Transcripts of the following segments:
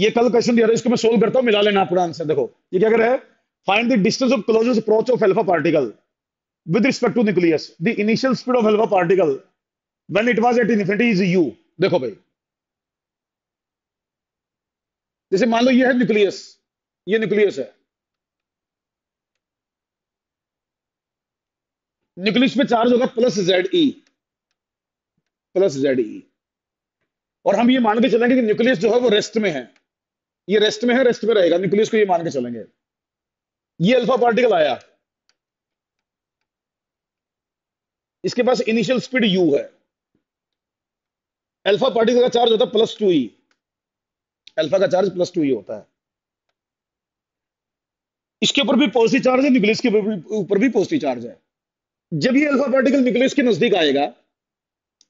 ये कल क्वेश्चन दिया था, इसको मैं सोल्व करता हूँ, मिला लेना आपका आंसर देखो, ये क्या कर रहा है? Find the distance of closest approach of alpha particle with respect to nucleus the initial speed of alpha particle when it was at infinity is U देखो भाई। जैसे मान लो ये है न्यूक्लियस ये न्यूक्लियस है। न्यूक्लियस पे चार्ज होगा plus Z E plus Z E और हम ये मान के चलेंगे कि न्यूक्लियस जो है वो रेस्ट में है। ये रेस्ट में है रेस्ट में रहेगा। न्यूक्लियस को ये मान के चलेंगे। ये अल्फ़ा पार्टिकल आया। इसके पास इनिशियल स्पीड यू है। अल्फ़ा पार्टिकल का चार्ज होता है प्लस टू ई अल्फ़ा का चार्ज प्लस टू ई होता है। इसके ऊपर भी पॉजिटिव चार्ज है न्यूक्लियस के ऊपर भी पॉजिटिव चार्ज है। जब ये अल्फ़ा पार्टिकल न्यूक्लियस के नज़दीक आएगा,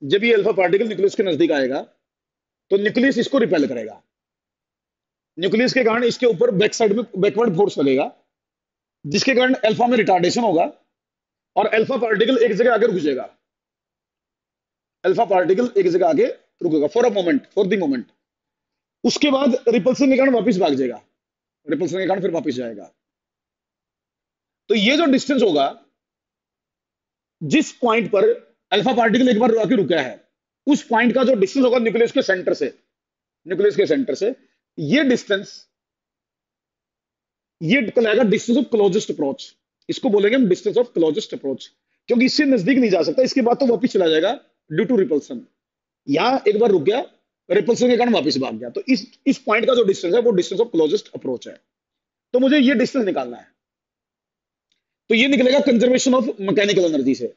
जब ये अल्फ़ा पार्टिकल न्यूक्लियस के नज़दीक आएगा तो न्यूक्लियस इसको रिपेल करेगा। न्यूक्लियस के कारण इसके ऊपर बैक साइड में बैकवर्ड फोर्स लगेगा, जिसके कारण अल्फ़ा में रिटार्डेशन होगा और अल्फ़ा पार्टिकल एक जगह आगे रुक जाएगा अल्फ़ा पार्टिकल एक जगह आगे रुकेगा for a moment for the moment उसके बाद रिपल्सन के कारण वापस भाग जाएगा रिपल्सन के कारण फिर वापस जाएगा। तो ये जो डिस्टेंस होगा, जिस पॉइंट पर अल्फ़ा पार्टिकल एक बार आके रुका है, उस पॉइंट का जो डिस्टेंस होगा न्यूक्लियस के सेंटर से, न्यूक्लियस के सेंटर से ये डिस्टेंस ये कहलाएगा डिस्टेंस ऑफ़ क्लोजेस्ट अप्रोच इसको बोलेंगे हम डिस्टेंस ऑफ़ क्लोजेस्ट अप्रोच क्योंकि इससे नज़दीक नहीं जा सकता, इसके बाद तो वापिस चला जाएगा ड्यू टू रिपल्सन यहाँ एक बार रुक गया रिपल्सन के कारण वापिस भाग गया। तो इस इस पॉइंट का जो डिस्टेंस है, वो डिस्टेंस ऑफ़ क्लोजेस्ट अप्रोच है। तो मुझे ये डिस्टेंस निकालना है। तो ये निकलेगा कंजर्वेशन ऑफ़ मैकेनिकल एनर्जी से।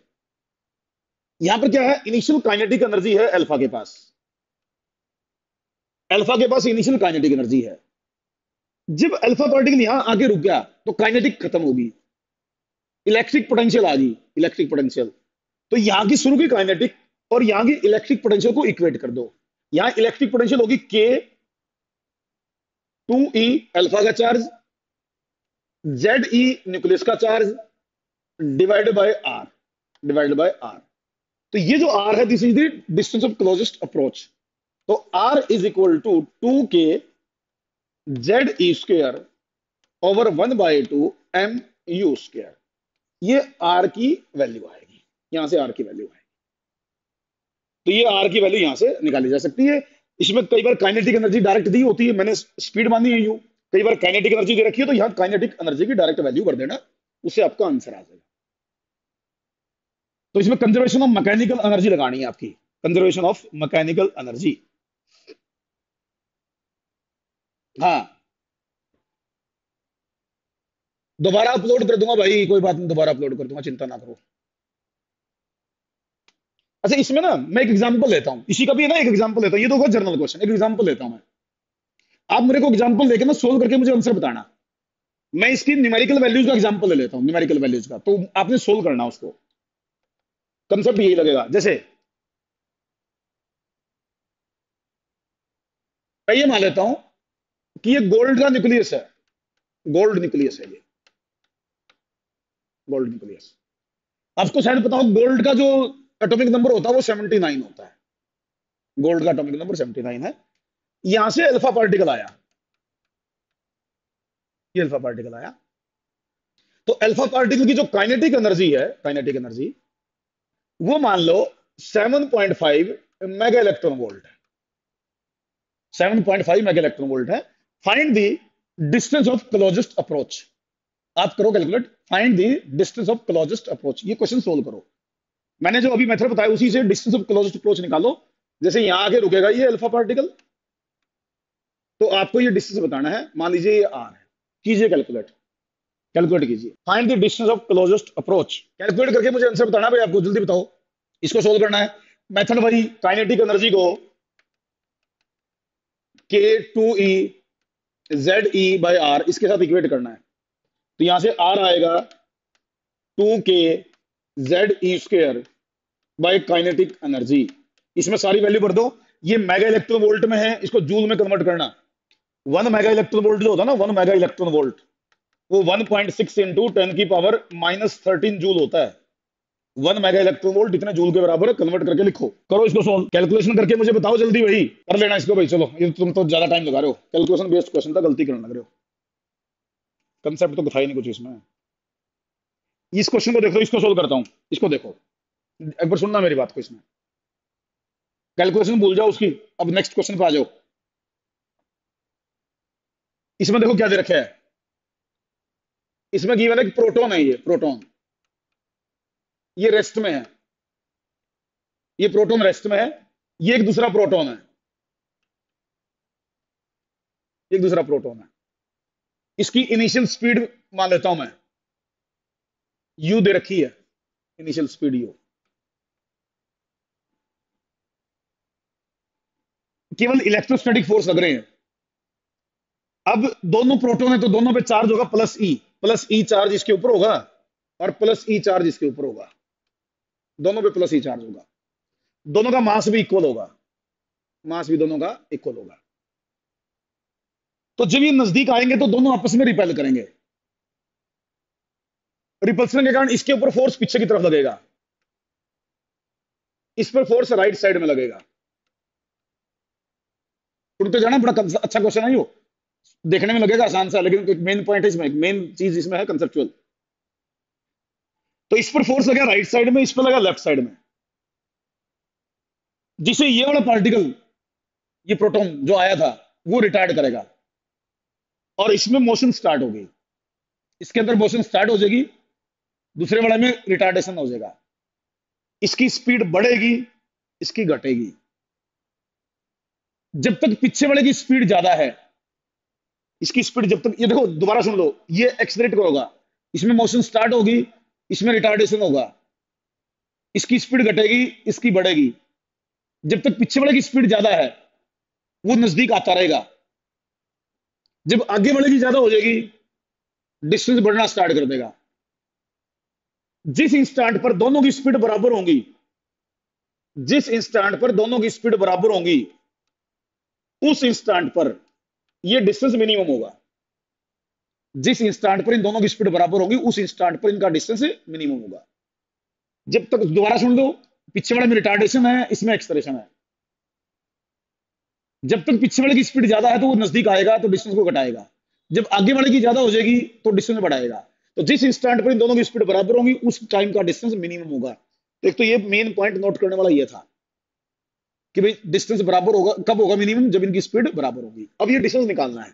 यहाँ पर क्या है? इनिशियल काइनेटिक एनर्जी है अल्फ़ा के पास। अल्फ़ा के पास इनिशियल काइनेटिक एनर्जी है। जब अल्फ़ा पार्टिकल यहाँ आगे रुक गया तो काइनेटिक खत्म होगी। इलेक्ट्रिक पोटेंशियल आ गई इलेक्ट्रिक पोटेंशियल तो यहाँ की शुरू की काइनेटिक और यहाँ की इलेक्ट्रिक पोटेंशियल को इक्वेट कर दो। यहाँ इलेक्ट्रिक पोटेंशियल होगी के टू ई अल्फ़ा का चार्ज जेड ई न्यूक्लियस का charge divided by R divided by R तो ये जो आर है this is the distance of closest approach तो R is equal to two K Z E square over one by two M U square ये R की value आएगी। यहाँ से आर की वैल्यू आएगी। तो ये आर की वैल्यू यहाँ से निकाली जा सकती है। इसमें कई बार काइनेटिक एनर्जी डायरेक्ट दी होती है। मैंने स्पीड मानी है यू। कई बार काइनेटिक एनर्जी दे रखी है तो यहाँ काइनेटिक एनर्जी की डायरेक्ट वैल्यू कर देना। उससे आपका आंसर आ जाएगा। तो इसमें कंजर्वेशन ऑफ़ मैकेनिकल एनर्जी लगानी है आपकी। कंजर्वेशन ऑफ़ मैकेनिकल एनर्जी हाँ। दोबारा अपलोड कर दूँगा भाई, कोई बात नहीं, दोबारा अपलोड कर दूँगा, चिंता ना करो। अच्छा इसमें ना मैं एक एग्जांपल लेता हूँ। इसी का भी है ना एक एग्जांपल लेता हूँ। ये तो होगा जर्नल क्वेश्चन एक एग्जांपल लेता हूँ मैं। आप मेरे को एग्जांपल लेके ना सोल्व करके मुझे आंसर बताना। मैं इसकी न्यूमेरिकल वैल्यूज़ का एग्जांपल ले लेता हूँ न्यूमेरिकल वैल्यूज़ का। तो आपने सोल्व करना उसको। कंसेप्ट यही लगेगा। जैसे, मैं ये मान लेता हूँ कि ये गोल्ड का न्यूक्लियस है। गोल्ड न्यूक्लियस है ये। गोल्ड न्यूक्लियस आपको शायद हो गोल्ड का जो एटॉमिक नंबर होता है, वो 79 होता है। गोल्ड का एटॉमिक नंबर 79 है। यहाँ से अल्फ़ा पार्टिकल आया। ये अल्फ़ा पार्टिकल आया। तो अल्फ़ा पार्टिकल की जो काइनेटिक एनर्जी है काइनेटिक एनर्जी वो मान लो 7.5 मेगा इलेक्ट्रॉन वोल्ट है। 7.5 मेगा इलेक्ट्रॉन वोल्ट है। Find the distance of closest approach आप करो calculate find the distance of closest approach ये क्वेश्चन सोल्व करो। मैंने जो अभी मेथड बताया, उसी से डिस्टेंस ऑफ़ क्लोजेस्ट अप्रोच निकालो। जैसे यहाँ आके रुकेगा ये अल्फ़ा पार्टिकल तो आपको ये डिस्टेंस बताना है। मान लीजिए ये आर है। कीजिए कैलकुलेट कैलकुलेट कीजिए। Find the distance of closest approach calculate करके मुझे आंसर बताना भाई, आपको जल्दी बताओ। इसको सोल्व करना है। मेथड भाई काइनेटिक एनर्जी को K two E Z E by R इसके साथ इक्वेट करना है। तो यहाँ से आर आएगा two K Z E square by kinetic energy इसमें सारी वैल्यू भर दो। ये मेगा इलेक्ट्रॉन वोल्ट में है, इसको जूल में कन्वर्ट करना। वन मेगा इलेक्ट्रॉन वोल्ट जो होता है ना वन मेगा इलेक्ट्रॉन वोल्ट वो 1.6 पॉइंट सिक्स इंटू टेन की पावर माइनस थर्टीन जूल होता है। वन मेगा इलेक्ट्रॉन वोल्ट इतने जूल के बराबर है कन्वर्ट करके लिखो। करो इसको सॉल्व कैलकुलेशन करके मुझे बताओ जल्दी भाई। कर लेना इसको भाई, चलो। ये तुम तो ज़्यादा टाइम लगा रहे हो। कैलकुलेशन बेस्ड क्वेश्चन था, गलती करने लग रहे हो। कंसेप्ट तो बताया नहीं कुछ इसमें। इस क्वेश्चन को देखो, इसको सोल्व करता हूँ। इसको देखो। एक बार सुनना मेरी बात को इसमें। कैलकुलेशन भूल जाओ उसकी। अब नेक्स्ट क्वेश्चन पे आ जाओ। इसमें देखो क्या दे रखा है। इसमें गिवन है प्रोटोन है ये प्रोटोन ये रेस्ट में है। ये प्रोटोन रेस्ट में है। ये एक दूसरा प्रोटोन है। एक दूसरा प्रोटोन है। इसकी इनिशियल स्पीड मान लेता हूँ मैं। यू दे रखी है। इनिशियल स्पीड यू केवल इलेक्ट्रोस्टैटिक फोर्स लग रहे हैं। अब दोनों प्रोटोन है तो दोनों पे चार्ज होगा plus E plus E charge इसके ऊपर होगा और प्लस ई चार्ज इसके ऊपर होगा। दोनों पे प्लस ई चार्ज होगा। दोनों का मास भी इक्वल होगा। मास भी दोनों का इक्वल होगा। तो जब ये नज़दीक आएँगे तो दोनों आपस में रिपेल करेंगे। रिपल्सन के कारण इसके ऊपर फोर्स पीछे की तरफ़ लगेगा। इस पर फोर्स राइट साइड में लगेगा। तो जाना, बड़ा अच्छा क्वेश्चन है यो। देखने में लगेगा आसान सा, लेकिन मेन पॉइंट है इसमें मेन चीज़ इसमें है कंसेप्चुअल तो इस पर फोर्स लगा राइट साइड में, इस पर लगा लेफ़्ट साइड में। जिसे ये वाला पार्टिकल ये प्रोटॉन जो आया था, वो रिटायर्ड करेगा। और इसमें मोशन स्टार्ट होगी। इसके अंदर मोशन स्टार्ट हो जाएगी, दूसरे वाले में रिटार्डेशन हो जाएगा। इसकी स्पीड बढ़ेगी, इसकी घटेगी। जब तक पीछे वाले की स्पीड ज़्यादा है, इसकी स्पीड जब तक, ये देखो, दोबारा सुन लो, ये एक्सलेट होगा इसमें मोशन स्टार्ट होगी इसमें रिटार्डेशन होगा। इसकी स्पीड घटेगी, इसकी बढ़ेगी। जब तक पीछे वाले की स्पीड ज़्यादा है, वो नज़दीक आता रहेगा। जब आगे वाले की ज़्यादा हो जाएगी डिस्टेंस बढ़ना स्टार्ट कर देगा। जिस इंस्टांट पर दोनों की स्पीड बराबर होंगी, जिस इंस्टांट पर दोनों की स्पीड बराबर होंगी, उस इंस्टांट पर यह डिस्टेंस मिनिमम होगा। जिस इंस्टांट पर इन दोनों की स्पीड बराबर होगी, उस इंस्टांट पर इनका डिस्टेंस मिनिमम होगा। जब तक दोबारा सुन लो, पीछे वाले में रिटार्डेशन है, इसमें एक्सप्रेशन है। जब तक पीछे वाले की स्पीड ज़्यादा है तो वो नज़दीक आएगा तो डिस्टेंस को घटाएगा। जब आगे वाले की ज़्यादा हो जाएगी तो डिस्टेंस बढ़ाएगा। तो जिस इंस्टांट पर इन दोनों की स्पीड बराबर होगी, उस टाइम का डिस्टेंस मिनिमम होगा। तो एक तो ये मेन पॉइंट नोट करने वाला ये था कि भाई डिस्टेंस बराबर होगा, कब होगा मिनिमम जब इनकी स्पीड बराबर होगी। अब ये डिस्टेंस निकालना है।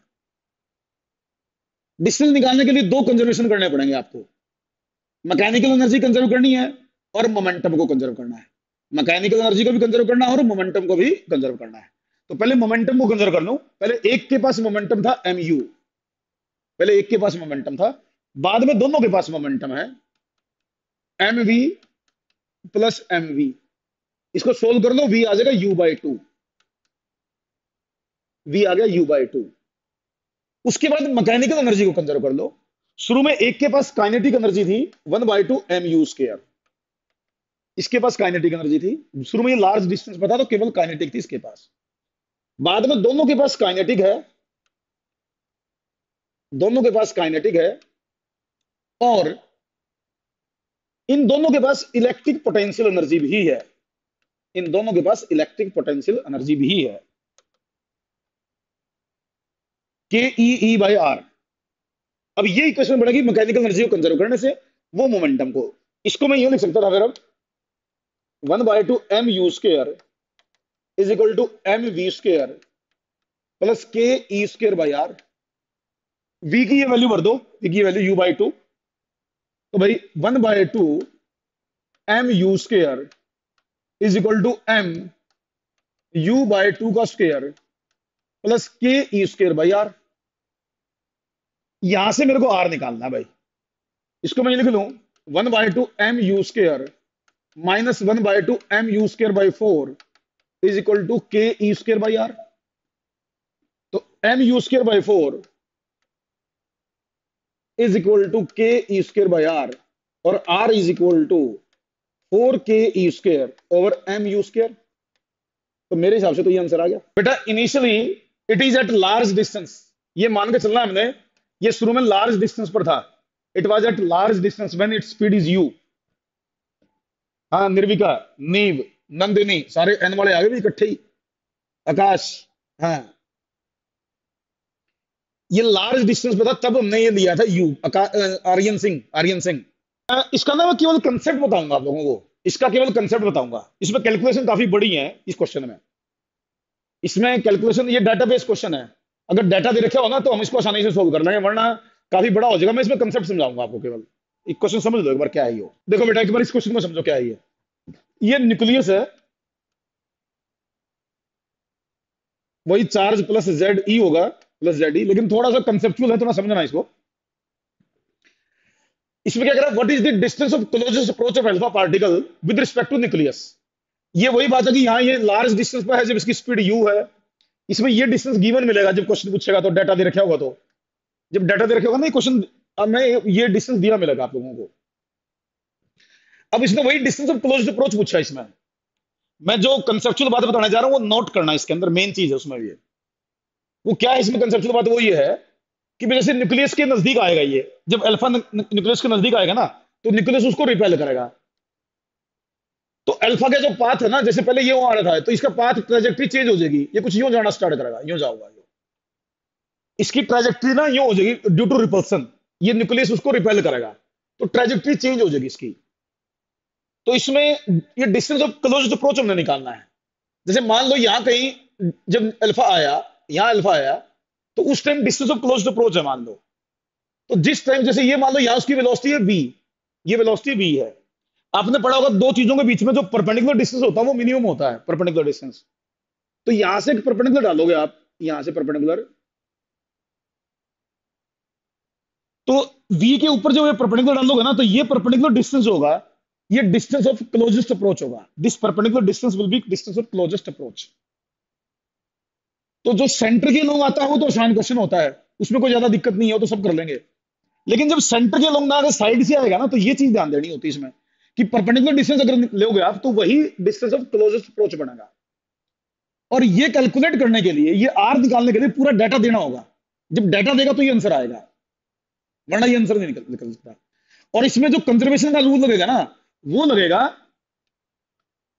डिस्टेंस निकालने के लिए दो कंजर्वेशन करने पड़ेंगे आपको। मैकेनिकल एनर्जी कंजर्व करनी है और मोमेंटम को कंजर्व करना है। मैकेनिकल एनर्जी को भी कंजर्व करना है और मोमेंटम को भी कंजर्व करना है। तो पहले मोमेंटम को कंजर्व कर लो। पहले एक के पास मोमेंटम था एम यू पहले एक के पास मोमेंटम था। बाद में दोनों के पास मोमेंटम है। M v plus m v इसको सोल्व कर लो वी आ जाएगा यू बाई टू वी आ गया यू बाई टू उसके बाद मैकेनिकल एनर्जी को कंजर्व कर लो। शुरू में एक के पास काइनेटिक एनर्जी थी, one by two m u square इसके पास काइनेटिक एनर्जी थी। शुरू में ये लार्ज डिस्टेंस पता तो केवल काइनेटिक थी इसके पास। बाद में दोनों के पास काइनेटिक है, दोनों के पास काइनेटिक है, और इन दोनों के पास इलेक्ट्रिक पोटेंशियल एनर्जी भी है। इन दोनों के पास इलेक्ट्रिक पोटेंशियल एनर्जी भी है। के ई ई बाई आर अब ये इक्वेशन बढ़ेगी मैकेनिकल एनर्जी को कंजर्व करने से, वो मोमेंटम को। इसको मैं यूँ लिख सकता था फिर अब one by two m u square is equal to m v square plus k e square by r v की ये वैल्यू भर दो वी की वैल्यू यू बाई टू तो भाई one by two m u square is equal to m u by two का square plus k e square by r यहाँ से मेरे को आर निकालना भाई। इसको मैं लिख लू। One by two m u square minus one by two m u square by four is equal to k e square by r तो m u square by four is equal to k e square by r और r is equal to four k e square over m u square तो मेरे हिसाब से तो ये answer आ गया। बेटा initially it is at large distance ये मान के चलना हमने। ये शुरू में लार्ज डिस्टेंस पर था। It was at large distance when it speed is u हाँ निर्विका नीव, नंदिनी, सारे एन वाले आ गए भी इकट्ठे ही। आकाश हाँ। ये लार्ज डिस्टेंस पे था, तब हमने ये लिया था यू आर्यन सिंह आर्यन सिंह। इसका ना मैं केवल कंसेप्ट बताऊँगा आप लोगों को। इसका केवल कंसेप्ट बताऊँगा। इसमें कैलकुलेशन काफ़ी बड़ी है, इस क्वेश्चन में। इसमें कैलकुलेशन ये डाटाबेस क्वेश्चन है। अगर डाटा दे रखा हो ना तो हम इसको आसानी से सोल्व कर लेंगे, वरना काफ़ी बड़ा हो जाएगा। मैं इसमें कंसेप्ट समझाऊँगा आपको केवल। एक क्वेश्चन समझ लो एक बार क्या है ये। देखो बेटा, एक बार इस क्वेश्चन को समझो क्या है ये। ये न्यूक्लियस है। वही चार्ज प्लस जेड ई होगा प्लस जेड ई लेकिन थोड़ा सा कंसेप्चुअल है थोड़ा समझना इसको। इसमें क्या कह रहा है what is the distance of closest approach of alpha particle with respect to nucleus ये वही बात है कि यहाँ ये लार्ज डिस्टेंस पर है, जब इसकी स्पीड यू है इसमें ये डिस्टेंस गिवन मिलेगा, जब क्वेश्चन पूछेगा तो डाटा दे रखा होगा तो। जब डाटा दे रखा होगा ना क्वेश्चन अब मैं ये डिस्टेंस दिया मिलेगा आप लोगों को। अब इसने वही डिस्टेंस ऑफ़ क्लोज अप्रोच पूछा इसमें। मैं जो कंसेप्चुअल बात बताने जा रहा हूँ, वो नोट करना इसके अंदर मेन चीज़ है उसमें ये। वो क्या है इसमें कंसेप्चुअल बात, वो ये है कि जैसे न्यूक्लियस के नज़दीक आएगा ये। जब अल्फ़ा न्यूक्लियस के नज़दीक आएगा ना तो न्यूक्लियस उसको रिपेल करेगा। तो अल्फ़ा का जो पाथ है ना, जैसे पहले ये आ रहा था तो इसका पाथ ट्रेजेक्ट्री चेंज हो जाएगी। ये कुछ यूँ जाना स्टार्ट करेगा, यूँ जाऊँगा इसकी ट्रेजेक्ट्री ना यूँ हो जाएगी ड्यू टू रिपल्सन ये न्यूक्लियस उसको रिपेल करेगा तो ट्रेजेक्ट्री चेंज हो जाएगी इसकी। तो इसमें ये डिस्टेंस ऑफ़ क्लोज अप्रोच हमने निकालना है। जैसे मान लो यहाँ कहीं जब अल्फ़ा आया, यहाँ अल्फ़ा आया तो उस time distance of close approach है, मान लो। तो जिस टाइम जैसे ये मान लो यहाँ उसकी वेलोसिटी है बी ये वेलोसिटी बी है। आपने पढ़ा होगा दो चीज़ों के बीच में जो परपेंडिकुलर डिस्टेंस होता है, वो मिनिमम होता है परपेंडिकुलर डिस्टेंस तो यहाँ से परपेंडिकुलर डालोगे आप, यहाँ से परपेंडिकुलर तो v के ऊपर जो ये परपेंडिकुलर डालोगे ना तो ये परपेंडिकुलर डिस्टेंस होगा, ये डिस्टेंस ऑफ़ क्लोजेस्ट अप्रोच होगा. This perpendicular distance will be distance of closest approach तो जो सेंटर के लोग आता है, वो तो आसान क्वेश्चन होता है. उसमें कोई ज़्यादा दिक्कत नहीं है तो सब कर लेंगे. लेकिन जब सेंटर के लोग ना अगर साइड से आएगा ना तो ये चीज़ ध्यान देनी होती है इसमें. कि परपेंडिकुलर डिस्टेंस अगर लोगे आप तो वही डिस्टेंस ऑफ़ क्लोजेस्ट अप्रोच बनेगा। और ये कैलकुलेट करने के लिए, ये आर निकालने के लिए पूरा डाटा देना होगा। जब डाटा देगा तो ये आंसर आएगा। वरना ये आंसर नहीं निकल निकल सकता। और इसमें जो कंजर्वेशन का रूल लगेगा ना, वो लगेगा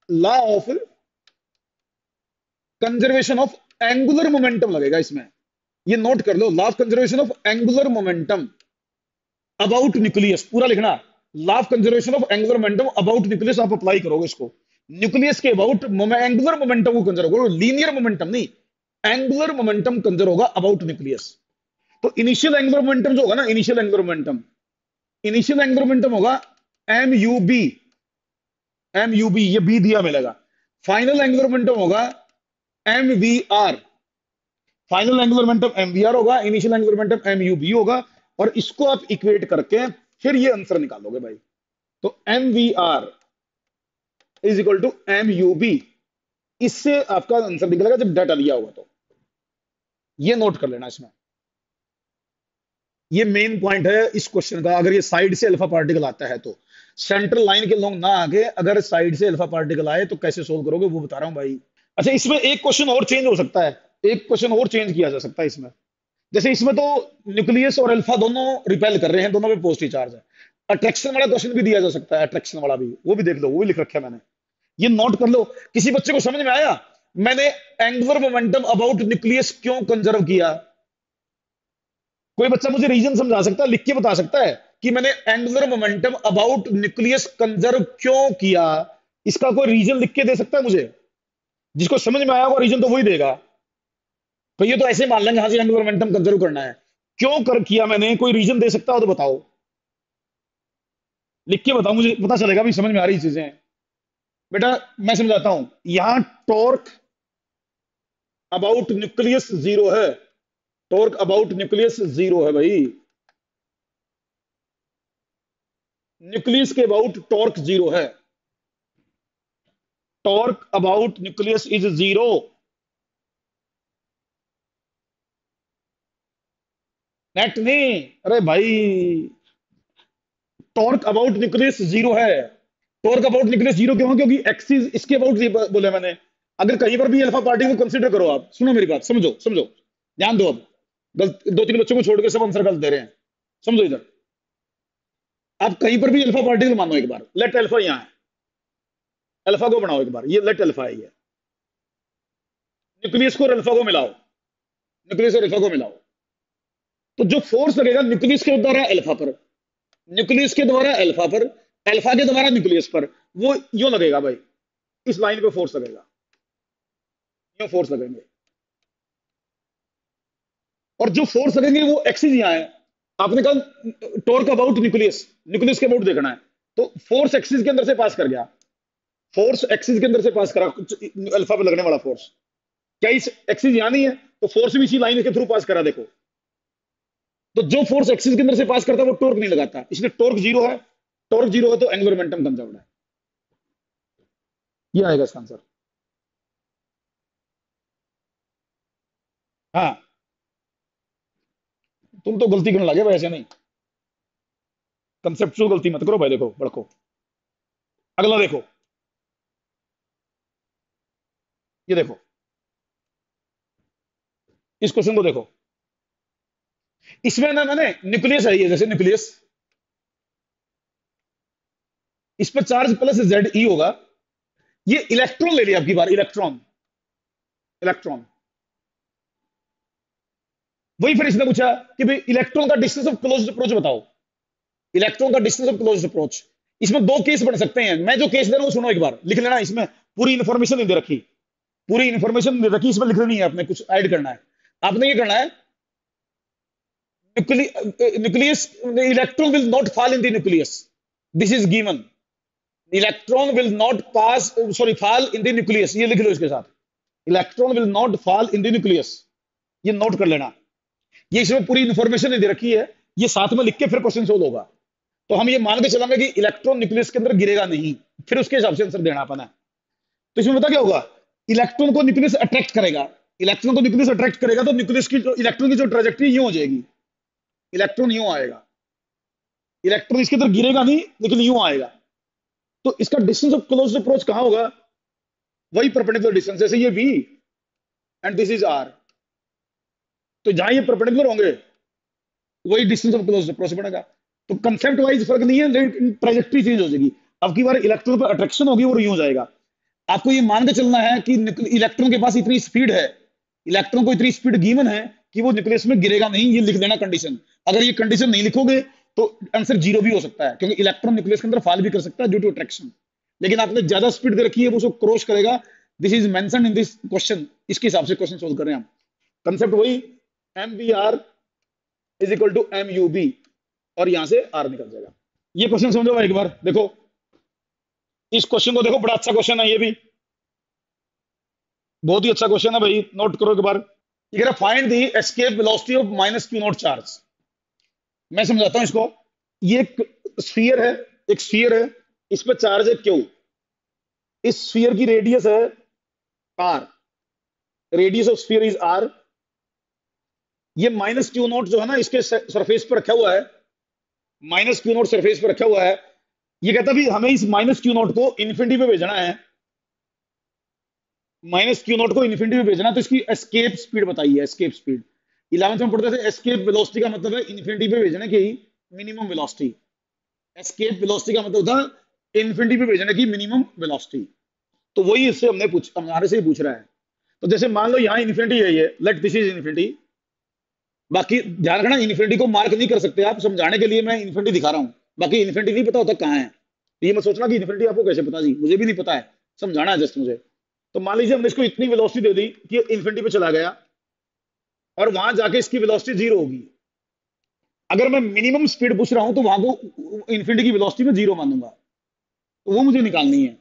law of conservation of angular momentum लगेगा इसमें। ये नोट कर लो law of conservation of angular momentum about nucleus पूरा लिखना। Law of conservation of angular momentum about nucleus आप अप्लाई करोगे इसको। न्यूक्लियस के अबाउट एंगुलर मोमेंटम को कंजर होगा लीनियर मोमेंटम नहीं एंगुलर मोमेंटम कंजर होगा अबाउट न्यूक्लियस तो इनिशियल एंगुलर मोमेंटम जो होगा ना initial angular momentum initial angular momentum होगा m u b m u b ये बी दिया मिलेगा। फाइनल एंगुलर मोमेंटम होगा m v r final angular momentum m v r होगा initial angular momentum m u b होगा, और इसको आप इक्वेट करके फिर ये आंसर निकालोगे भाई। तो m v r is equal to m u b इससे आपका आंसर निकलेगा जब डाटा दिया होगा तो। ये नोट कर लेना इसमें। ये मेन पॉइंट है इस क्वेश्चन का। अगर ये साइड से अल्फ़ा पार्टिकल आता है तो। सेंट्रल लाइन के लोग ना आगे, अगर साइड से अल्फ़ा पार्टिकल आए तो कैसे सोल्व करोगे वो बता रहा हूँ भाई। अच्छा इसमें एक क्वेश्चन और चेंज हो सकता है। एक क्वेश्चन और चेंज किया जा सकता है इसमें। जैसे इसमें तो न्यूक्लियस और अल्फ़ा दोनों रिपेल कर रहे हैं, दोनों पे पॉजिटिव चार्ज है। अट्रैक्शन वाला क्वेश्चन भी दिया जा सकता है अट्रैक्शन वाला भी। वो भी देख लो, वो भी लिख रखा है मैंने। ये नोट कर लो, किसी बच्चे को समझ में आया? मैंने एंगुलर मोमेंटम अबाउट न्यूक्लियस क्यों कंजर्व किया? कोई बच्चा मुझे रीजन समझा सकता है, लिख के बता सकता है कि मैंने angular momentum about nucleus conserve क्यों किया? इसका कोई रीजन लिख के दे सकता है मुझे? जिसको समझ में आया, वो रीजन तो वही देगा। तो ये तो ऐसे मान लेंगे हाँ जी मोमेंटम कंजर्व करना है। क्यों कर किया मैंने? कोई रीजन दे सकता हो तो बताओ। लिख के बताओ, मुझे पता चलेगा भी समझ में आ रही चीज़ें। बेटा, मैं समझाता हूँ। यहाँ टॉर्क अबाउट न्यूक्लियस ज़ीरो है। टॉर्क अबाउट न्यूक्लियस ज़ीरो है भाई। न्यूक्लियस के अबाउट टॉर्क ज़ीरो है। Torque about nucleus is zero net नहीं। अरे भाई टॉर्क अबाउट न्यूक्लियस ज़ीरो है। टॉर्क अबाउट न्यूक्लियस ज़ीरो क्यों क्योंकि एक्सिस इसके अबाउट बोले मैंने। अगर कहीं पर भी अल्फ़ा पार्टी को कंसीडर करो आप। सुनो मेरी बात, समझो समझो। ध्यान दो अब। गलत दो तीन बच्चों को छोड़कर सब आंसर गलत दे रहे हैं। समझो इधर। आप कहीं पर भी अल्फ़ा पार्टिकल मानो एक बार। लेट अल्फ़ा यहाँ है। अल्फ़ा को बनाओ एक बार। ये लेट अल्फ़ा है ये न्यूक्लियस को अल्फ़ा को मिलाओ। न्यूक्लियस और अल्फ़ा को मिलाओ। तो जो फोर्स लगेगा न्यूक्लियस के द्वारा अल्फ़ा पर। न्यूक्लियस के द्वारा अल्फ़ा पर अल्फ़ा के द्वारा न्यूक्लियस पर, वो यूँ लगेगा भाई। इस लाइन पे फोर्स लगेगा। यूँ फोर्स लगेंगे। और जो फोर्स लगेंगे, वो एक्सिस यहाँ है। आपने कहा टॉर्क अबाउट न्यूक्लियस न्यूक्लियस के अबाउट देखना है। तो फोर्स एक्सिस के अंदर से पास कर गया। फोर्स एक्सिस के अंदर से पास करा। अल्फ़ा पे लगने वाला फोर्स क्या इस एक्सिस यहाँ नहीं है? तो फोर्स भी इसी लाइन के थ्रू पास करा, देखो। तो जो फोर्स एक्सिस के अंदर से पास करता है, वो टोर्क नहीं लगाता। इसलिए टोर्क ज़ीरो है। टॉर्क ज़ीरो है तो एंगुलर मोमेंटम है। ये आएगा इसका आंसर हाँ। तुम तो गलती करने लगे वैसे नहीं। कंसेप्चुअल गलती मत करो भाई, देखो बड़को अगला देखो। ये देखो। इस क्वेश्चन को देखो। इसमें ना मैंने न्यूक्लियस है ये जैसे न्यूक्लियस इस पर चार्ज प्लस जेड ई होगा। ये इलेक्ट्रॉन ले लिया आपकी बार इलेक्ट्रॉन इलेक्ट्रॉन वही फिर इसने पूछा कि भाई इलेक्ट्रॉन का डिस्टेंस ऑफ़ क्लोज अप्रोच बताओ। इलेक्ट्रॉन का डिस्टेंस ऑफ़ क्लोज अप्रोच इसमें दो केस बन सकते हैं। मैं जो केस दे रहा हूँ, सुनो एक बार। लिख लेना इसमें। पूरी इंफॉर्मेशन दे रखी। पूरी इंफॉर्मेशन दे रखी, इसमें लिख लेनी है आपने, कुछ ऐड करना है। आपने ये करना है nucleus electron will not fall in the nucleus this is given electron will not pass sorry fall in the nucleus ये लिख लो इसके साथ. Electron will not fall in the nucleus ये नोट कर लेना. ये इसमें पूरी इंफॉर्मेशन दे रखी है. ये साथ में लिख के फिर क्वेश्चन सोल्व होगा. तो हम ये मान के चलेंगे कि इलेक्ट्रॉन न्यूक्लियस के अंदर गिरेगा नहीं. फिर उसके हिसाब से आंसर देना अपना तो इसमें पता क्या होगा? इलेक्ट्रॉन को न्यूक्लियस अट्रैक्ट करेगा. इलेक्ट्रॉन को न्यूक्लियस अट्रैक्ट करेगा तो न्यूक्लियस की इलेक्ट्रॉन की जो ट्रेजेक्टरी यूँ हो जाएगी. इलेक्ट्रॉन यूँ आएगा। इलेक्ट्रॉन इसके अंदर गिरेगा नहीं, लेकिन यूँ आएगा। तो इसका डिस्टेंस ऑफ़ क्लोज अप्रोच कहाँ होगा? वही परपेंडिकुलर डिस्टेंस जैसे ये v and this is r तो जहाँ ये परपेंडिकुलर होंगे, वही डिस्टेंस ऑफ़ क्लोज अप्रोच बनेगा। तो कंसेप्ट वाइज फ़र्क नहीं है, लेकिन ट्रेजेक्टरी चेंज हो जाएगी। अब की बार इलेक्ट्रॉन पर अट्रैक्शन होगी, वो यूँ जाएगा। आपको ये मान के चलना है कि इलेक्ट्रॉन के पास इतनी स्पीड है। इलेक्ट्रॉन को इतनी स्पीड गिवन है कि वो न्यूक्लियस में गिरेगा नहीं, ये लिख देना कंडीशन अगर ये कंडीशन नहीं लिखोगे तो आंसर ज़ीरो भी हो सकता है, क्योंकि इलेक्ट्रॉन न्यूक्लियस के अंदर फॉल भी कर सकता है ड्यू टू अट्रैक्शन लेकिन आपने ज़्यादा स्पीड दे रखी है, वो उसको क्रॉस करेगा। This is mention in this question इसके हिसाब से क्वेश्चन सोल्व कर रहे हैं हम। कंसेप्ट वही m b r is equal to m u b और यहाँ से आर निकल जाएगा। ये क्वेश्चन समझो एक बार, देखो। इस क्वेश्चन को देखो, बड़ा अच्छा क्वेश्चन है ये भी। बहुत ही अच्छा क्वेश्चन है भाई नोट करो एक बार। ये कह रहा find the escape velocity of minus q nought charge मैं समझाता हूँ इसको। ये एक स्फीयर है, एक स्फीयर है। इस पर चार्ज है क्यू इस स्फीयर की रेडियस है r radius of sphere is r ये माइनस क्यू नोट जो है ना, इसके सरफेस पर रखा हुआ है। माइनस क्यू नोट सरफेस पर रखा हुआ है। ये कहता भी हमें इस माइनस क्यू नोट को इन्फिनिटी पे भेजना है। माइनस क्यू नोट को इन्फिनिटी पे भेजना तो इसकी एस्केप स्पीड बताइए एस्केप स्पीड इलेवंथ में पढ़ते थे एस्केप वेलोसिटी का मतलब है इन्फिनिटी पे भेजने की मिनिमम वेलोसिटी एस्केप वेलोसिटी का मतलब था इन्फिनिटी पे भेजने की मिनिमम वेलोसिटी तो वही इससे हमने पूछ, हमारे से ही पूछ रहा है। तो जैसे मान लो यहाँ इन्फिनिटी है ये लेट दिस इज़ इन्फिनिटी बाकी ध्यान रखना इन्फिनिटी को मार्क नहीं कर सकते आप, समझाने के लिए मैं इन्फिनिटी दिखा रहा हूँ। बाकी इन्फिनिटी नहीं पता होता कहाँ है। ये मैं सोचना कि इन्फिनिटी आपको कैसे पता जी, मुझे भी नहीं पता है, समझाना है जस्ट मुझे। तो मान लीजिए हमने इसको इतनी वेलोसिटी दे दी कि इन्फिनिटी पे चला गया। और वहाँ जाके इसकी वेलोसिटी ज़ीरो होगी। अगर मैं मिनिमम स्पीड पूछ रहा हूँ तो वहाँ को इन्फिनिटी की वेलोसिटी में ज़ीरो मानूँगा। तो वो मुझे निकालनी है।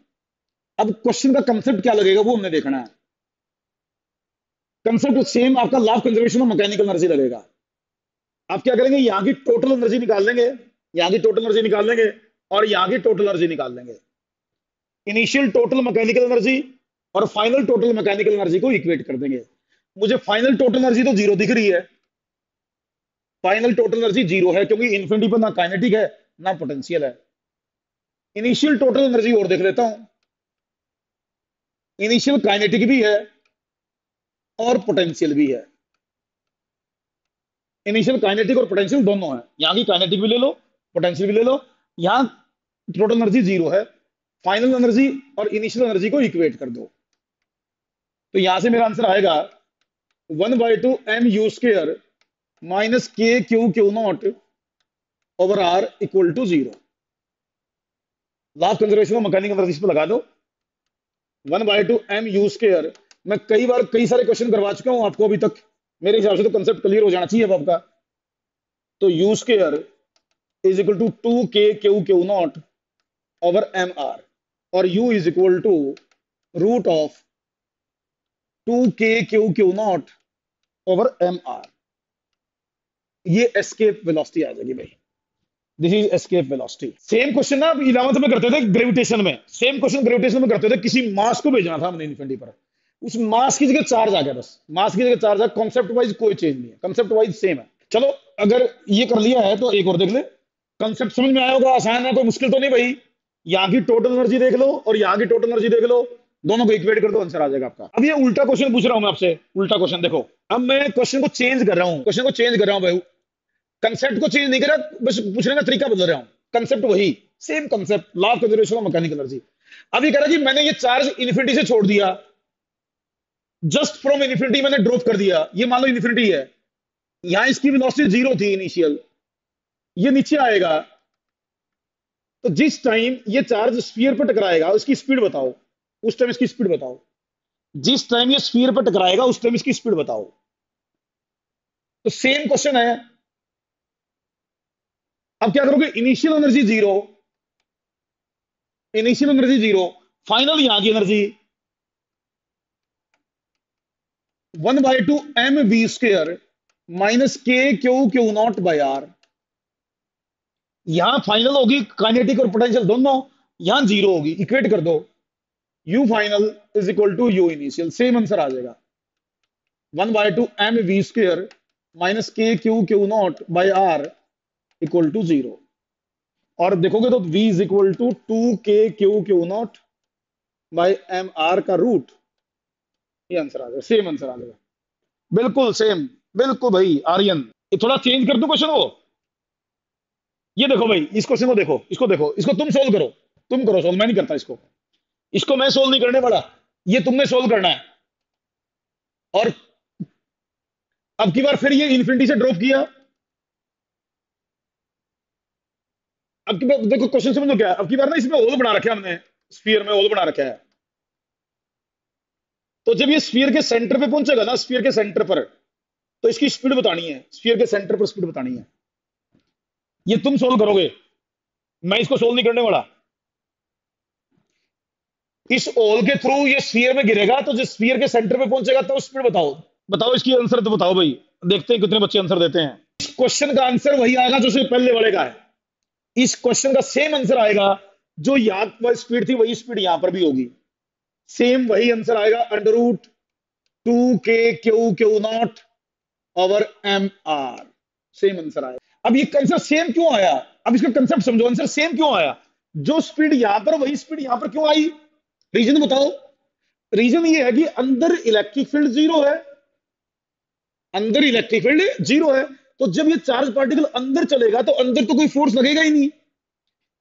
अब क्वेश्चन का कंसेप्ट क्या लगेगा, वो हमने देखना है। कंसेप्ट सेम आपका law of conservation of mechanical energy लगेगा। आप क्या करेंगे, यहाँ की टोटल एनर्जी निकाल लेंगे, यहाँ की टोटल एनर्जी निकाल लेंगे, और यहाँ की टोटल एनर्जी निकाल लेंगे। इनिशियल टोटल मैकेनिकल एनर्जी और फाइनल टोटल मैकेनिकल एनर्जी को इक्वेट कर देंगे। मुझे फाइनल टोटल एनर्जी तो ज़ीरो दिख रही है। फाइनल टोटल एनर्जी ज़ीरो है, क्योंकि इन्फिनिटी पर ना काइनेटिक है, ना पोटेंशियल है। इनिशियल टोटल एनर्जी और देख लेता हूँ। इनिशियल काइनेटिक भी है और पोटेंशियल भी है। इनिशियल काइनेटिक और पोटेंशियल दोनों है। यहाँ की काइनेटिक भी ले लो पोटेंशियल भी ले लो। यहाँ टोटल एनर्जी ज़ीरो है। फाइनल एनर्जी और इनिशियल एनर्जी को इक्वेट कर दो। तो यहाँ से मेरा आंसर आएगा one by two m u square minus k q q nought over r equal to zero last conservation को मैकेनिकल एनर्जी पर लगा दो। One by two m u square मैं कई बार कई सारे क्वेश्चन करवा चुका हूँ आपको अभी तक। मेरे हिसाब से तो कंसेप्ट क्लियर हो जाना चाहिए अब आपका। तो u square is equal to two k q q nought over m r और u is equal to root of two k q q nought over m r. ये एस्केप वेलोसिटी आ जाएगी भाई। This is escape velocity same question ना eleventh में करते थे gravitation में। सेम क्वेश्चन ग्रेविटेशन में करते थे, किसी मास को भेजना था हमने इन्फिनिटी पर। उस मास की जगह चार्ज आ गया बस। मास की जगह चार्ज आ कॉन्सेप्ट वाइज कोई चेंज नहीं है। कॉन्सेप्ट वाइज सेम है। चलो, अगर ये कर लिया है तो एक और देख ले। कंसेप्ट समझ में आया होगा, आसान है, कोई मुश्किल तो नहीं भाई। यहाँ की टोटल एनर्जी देख लो और यहाँ की टोटल एनर्जी देख लो। दोनों को इक्वेट कर दो आंसर आ जाएगा आपका। अब ये उल्टा क्वेश्चन पूछ रहा हूँ मैं आपसे। उल्टा क्वेश्चन देखो। अब मैं क्वेश्चन को चेंज कर रहा हूँ। क्वेश्चन को चेंज कर रहा हूँ, भाई। कंसेप्ट को चेंज नहीं कर रहा, बस पूछने का तरीका बदल रहा हूँ। कंसेप्ट वही। Same concept law of conservation of mechanical energy अब ये कह रहा कि मैंने ये चार्ज इन्फिनिटी से छोड़ दिया। जस्ट फ्रॉम इन्फिनिटी मैंने ड्रॉप कर दिया। ये मान लो इन्फिनिटी है। यहाँ इसकी वेलोसिटी ज़ीरो थी इनिशियल ये नीचे आएगा। तो जिस टाइम ये चार्ज स्फीयर पर टकराएगा, उसकी स्पीड बताओ। उस टाइम इसकी स्पीड बताओ। जिस टाइम ये स्फीयर पर टकराएगा, उस टाइम इसकी स्पीड बताओ। तो सेम क्वेश्चन है। अब क्या करोगे? Initial energy zero initial energy zero final यहाँ की energy one by two m v square minus k q q nought by r यहाँ फाइनल होगी काइनेटिक और पोटेंशियल दोनों। यहाँ ज़ीरो होगी। इक्वेट कर दो। U final is equal to u initial same answer आ जाएगा. One by two m v square minus k q q nought by r equal to zero और देखोगे तो v is equal to two k q q nought by m r का root ये answer आ जाएगा. Same answer आ जाएगा. बिल्कुल सेम बिल्कुल भाई, आर्यन. ये थोड़ा चेंज कर दू क्वेश्चन को? ये देखो भाई, इस क्वेश्चन को देखो, इसको देखो, इसको तुम सोल्व करो. तुम करो सोल्व मैं नहीं करता इसको. इसको मैं सोल्व नहीं करने वाला। ये तुमने सोल्व करना है। और अब की बार फिर ये इन्फिनिटी से ड्रॉप किया। अब की बार, देखो क्वेश्चन समझो क्या? अब की बार ना इसमें होल बना रखा हमने। स्फीयर में होल बना रखा है। तो जब ये स्फीयर के सेंटर पे पहुंचेगा ना स्फीयर के सेंटर पर तो इसकी स्पीड बतानी है। स्फीयर के सेंटर पर स्पीड बतानी है। ये तुम सोल्व करोगे। मैं इसको सोल्व नहीं करने वाला। इस ओल के थ्रू ये स्फीयर में गिरेगा तो जिस स्फीयर के सेंटर पे पहुंचेगा तो स्पीड बताओ। बताओ इसकी आंसर तो बताओ भाई। देखते हैं कितने बच्चे आंसर देते हैं। इस क्वेश्चन का आंसर वही आएगा जो से पहले वाले का है। इस क्वेश्चन का सेम आंसर आएगा जो यहाँ पर स्पीड थी वही स्पीड यहाँ पर भी होगी। सेम वही आंसर आएगा under root two k q q nought over m r same answer आएगा अब ये कंसेप्ट सेम क्यों आया? अब इसका कंसेप्ट समझो आंसर सेम क्यों आया? जो स्पीड यहाँ पर वही स्पीड यहाँ पर क्यों आई? रीजन बताओ। रीजन ये है कि अंदर इलेक्ट्रिक फ़ील्ड ज़ीरो है। अंदर इलेक्ट्रिक फ़ील्ड ज़ीरो है। तो जब ये चार्ज पार्टिकल अंदर चलेगा तो अंदर तो कोई फोर्स लगेगा ही नहीं।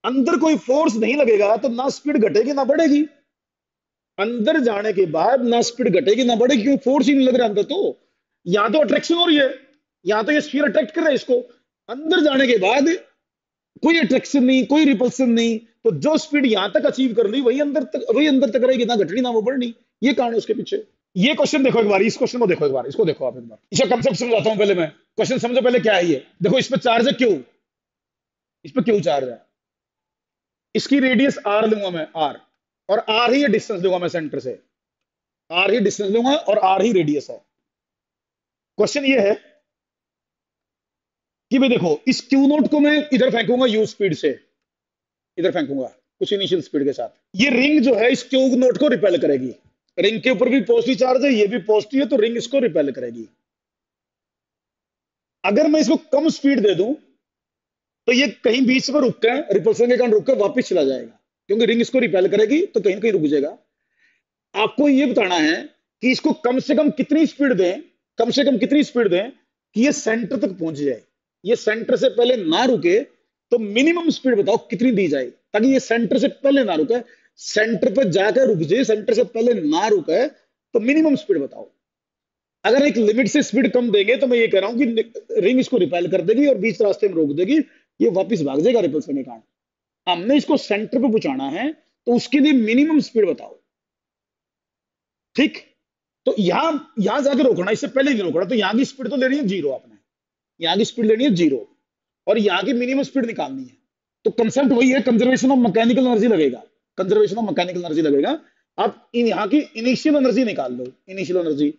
अंदर कोई फोर्स नहीं लगेगा तो ना स्पीड घटेगी, ना बढ़ेगी। अंदर जाने के बाद ना स्पीड घटेगी, ना बढ़ेगी क्योंकि फोर्स ही नहीं लग रहा अंदर तो। यहाँ तो अट्रैक्शन हो रही है यहाँ तो ये स्फीयर अट्रैक्ट कर रहा है इसको। अंदर जाने के बाद कोई अट्रैक्शन नहीं, कोई रिपल्सन नहीं। तो जो स्पीड यहाँ तक अचीव कर ली, वही अंदर तक, वही अंदर तक रहेगी, ना घटनी ना वो बढ़नी। ये कारण उसके पीछे। ये क्वेश्चन देखो एक बार, इस क्वेश्चन को देखो एक बार, इसको देखो आप एक बार। इसका कंसेप्ट समझाता हूँ पहले मैं। क्वेश्चन समझो पहले क्या है ये? देखो, इस पर चार्ज है क्यों इस पर क्यों चार्ज है। इसकी रेडियस आर लूँगा मैं आर और आर ही डिस्टेंस लूँगा मैं सेंटर से। आर ही डिस्टेंस लूँगा और आर ही रेडियस है। क्वेश्चन ये है कि भाई देखो, इस क्यू नोट को मैं इधर फेंकूँगा यू स्पीड से। इधर फेंकूँगा। कुछ इनिशियल स्पीड के साथ। ये रिंग जो है इस क्यूब नोट को रिपेल करेगी। रिंग के ऊपर भी पॉजिटिव चार्ज है, ये भी पॉजिटिव है तो रिंग इसको रिपेल करेगी। अगर मैं इसको कम स्पीड दे दूँ तो ये कहीं बीच में रुक कर रिपल्सन के कारण रुक कर वापिस चला जाएगा। क्योंकि रिंग इसको रिपेल करेगी तो कहीं कहीं रुक जाएगा। आपको ये बताना है कि इसको कम से कम कितनी स्पीड दें, कम से कम कितनी स्पीड दें कि ये सेंटर तक पहुँच जाए। ये सेंटर से पहले ना रुके तो मिनिमम स्पीड बताओ कितनी दी जाए, ताकि ये सेंटर से पहले ना रुके सेंटर पर जाकर रुक जाए सेंटर से पहले ना रुके तो मिनिमम स्पीड बताओ। अगर एक लिमिट से स्पीड कम देंगे तो मैं ये कह रहा हूँ कि रिंग इसको रिपेल कर देगी और बीच रास्ते में रोक देगी, ये वापस भाग जाएगा रिपल से कारण हमने इसको सेंटर पे पहुंचाना है तो उसके लिए मिनिमम स्पीड बताओ। ठीक? तो यहाँ यहाँ जाकर रोकना, इससे पहले नहीं रोकना तो यहाँ की स्पीड तो लेनी है ज़ीरो आपने। यहाँ की स्पीड लेनी है ज़ीरो और यहाँ की मिनिमम स्पीड निकालनी है। तो कंसेप्ट वही है कंजर्वेशन ऑफ़ मैकेनिकल एनर्जी लगेगा। कंजर्वेशन ऑफ़ मैकेनिकल एनर्जी लगेगा। आप इन यहाँ की इनिशियल एनर्जी निकाल लो इनिशियल एनर्जी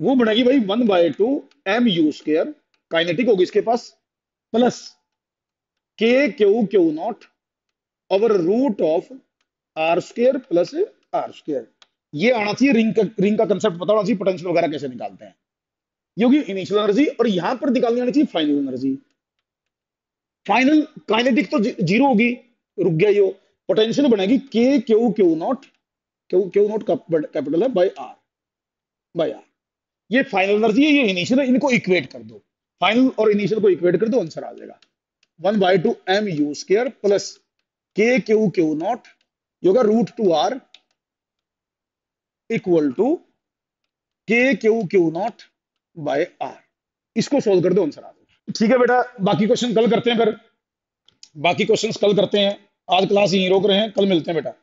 वो बनेगी भाई one by two m u square kinetic होगी इसके पास plus k q q nought over root of r square plus r square ये आना चाहिए रिंग का रिंग का कंसेप्ट पता होना चाहिए पोटेंशियल वगैरह कैसे निकालते हैं। ये होगी इनिशियल एनर्जी और यहाँ पर निकालनी आनी चाहिए फाइनल एनर्जी फाइनल काइनेटिक तो ज़ीरो होगी। रुक गया यो पोटेंशियल बनेगी k q q nought q q nought capital है बाय आर बाय आर ये फाइनल एनर्जी है, ये इनिशियल इनको इक्वेट कर दो। फाइनल और इनिशियल को इक्वेट कर दो आंसर आ जाएगा। One by two m u square plus k q q nought yoga root two r equal to k q q nought by r इसको सोल्व कर दो आंसर आ जाएगा। ठीक है बेटा, बाकी क्वेश्चन कल करते हैं फिर। बाकी क्वेश्चन कल करते हैं। आज क्लास यहीं रोक रहे हैं, कल मिलते हैं बेटा।